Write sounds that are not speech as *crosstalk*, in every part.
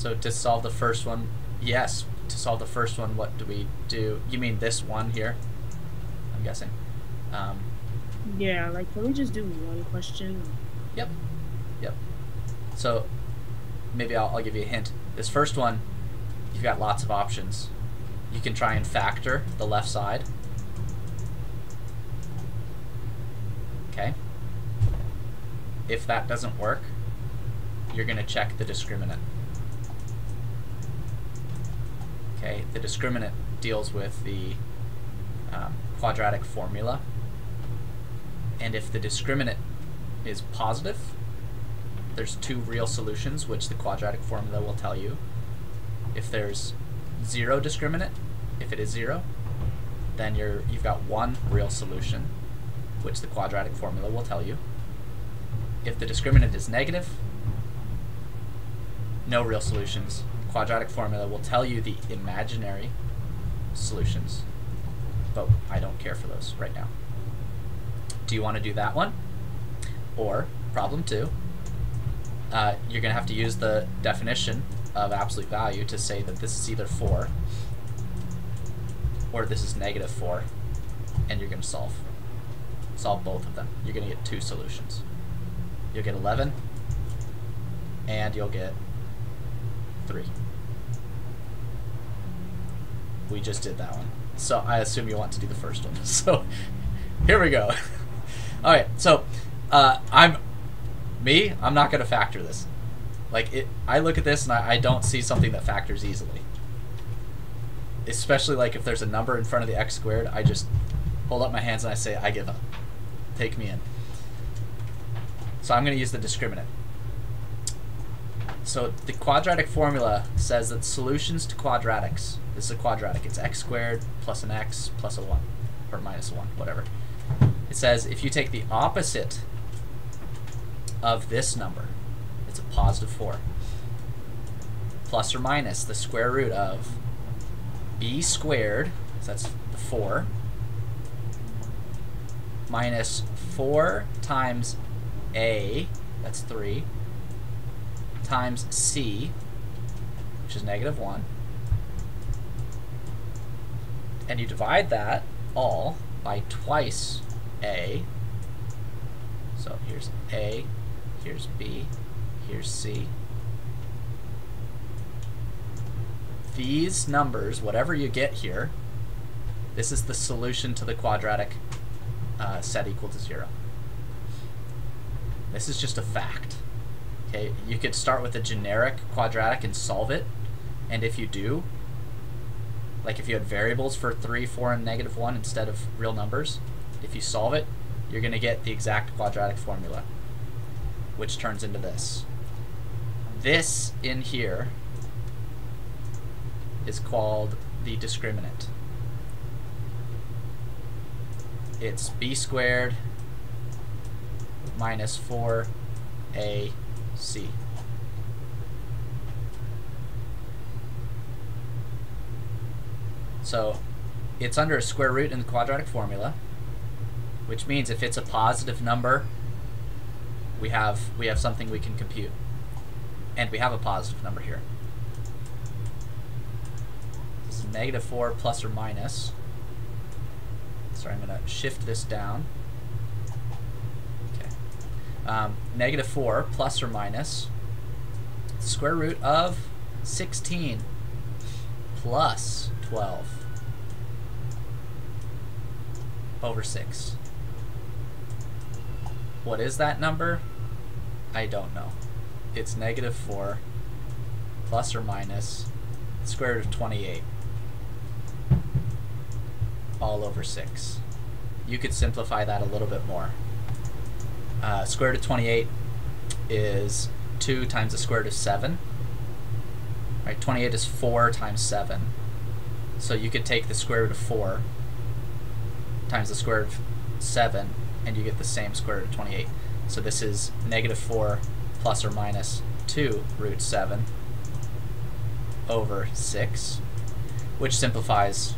So to solve the first one, yes. To solve the first one, what do we do? You mean this one here? I'm guessing. Um, Yeah, like can we just do one question? Yep. Yep. So maybe I'll, I'll give you a hint. This first one, you've got lots of options. You can try and factor the left side. Okay. If that doesn't work, you're going to check the discriminant. Okay, the discriminant deals with the um, quadratic formula. And if the discriminant is positive, there's two real solutions, which the quadratic formula will tell you. If there's zero discriminant, if it is zero, then you're you've got one real solution, which the quadratic formula will tell you. If the discriminant is negative, no real solutions. Quadratic formula will tell you the imaginary solutions, but I don't care for those right now. Do you want to do that one? Or, problem two, uh, you're going to have to use the definition of absolute value to say that this is either 4 or this is negative 4, and you're going to solve. Solve both of them. You're going to get two solutions. You'll get 11, and you'll get 3. We just did that one. So I assume you want to do the first one. *laughs* So here we go. *laughs* All right, so uh, I'm me. I'm not going to factor this. Like it, I look at this and I, I don't see something that factors easily. Especially like if there's a number in front of the x squared, I just hold up my hands and I say I give up. Take me in. So I'm going to use the discriminant. So the quadratic formula says that solutions to quadratics, this is a quadratic, it's x squared plus an x plus a 1, or minus a 1, whatever. It says if you take the opposite of this number, it's a positive 4, plus or minus the square root of b squared, so that's the 4, minus 4 times a, that's 3, times c, which is negative 1, and you divide that all by twice a. So here's a, here's b, here's c. These numbers, whatever you get here, this is the solution to the quadratic uh, set equal to 0. This is just a fact. Okay, you could start with a generic quadratic and solve it, and if you do, like if you had variables for 3, 4, and negative 1 instead of real numbers, if you solve it, you're going to get the exact quadratic formula, which turns into this. This in here is called the discriminant. It's b squared minus 4ac. So it's under a square root in the quadratic formula, which means if it's a positive number, we have we have something we can compute. And we have a positive number here. This is negative 4 plus or minus. Sorry, I'm going to shift this down. Um, negative 4 plus or minus the square root of 16 plus 12 over 6. What is that number? I don't know. It's negative 4 plus or minus the square root of 28 all over 6. You could simplify that a little bit more. Uh, square root of 28 is 2 times the square root of 7. Right, 28 is 4 times 7. So you could take the square root of 4 times the square root of 7 and you get the same square root of 28. So this is negative 4 plus or minus 2 root 7 over 6, which simplifies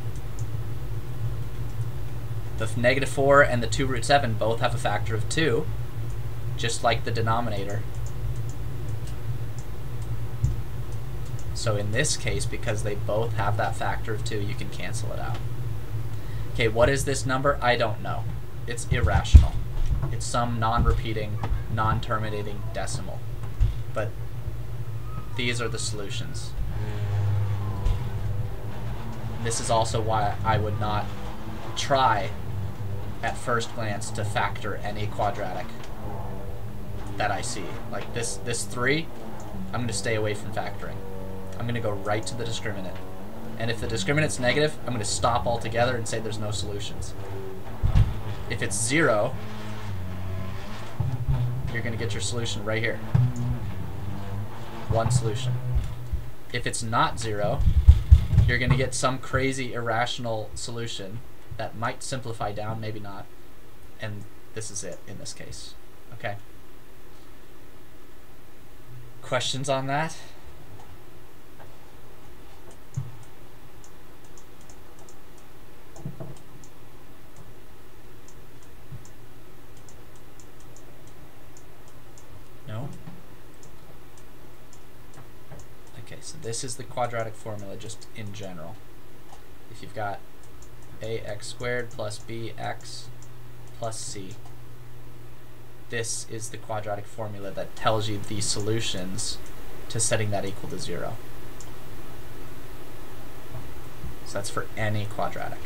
the negative 4 and the 2 root 7 both have a factor of 2, just like the denominator. So in this case, because they both have that factor of 2, you can cancel it out. Okay, what is this number? I don't know. It's irrational. It's some non-repeating, non-terminating decimal. But these are the solutions. This is also why I would not try at first glance to factor any quadratic that I see. Like this this 3, I'm going to stay away from factoring. I'm going to go right to the discriminant. And if the discriminant's negative, I'm going to stop altogether and say there's no solutions. If it's 0, you're going to get your solution right here. One solution. If it's not 0, you're going to get some crazy irrational solution that might simplify down, maybe not. And this is it in this case. Okay? Questions on that? No? Okay, so this is the quadratic formula just in general. If you've got ax squared plus bx plus c, this is the quadratic formula that tells you the solutions to setting that equal to zero. So that's for any quadratic.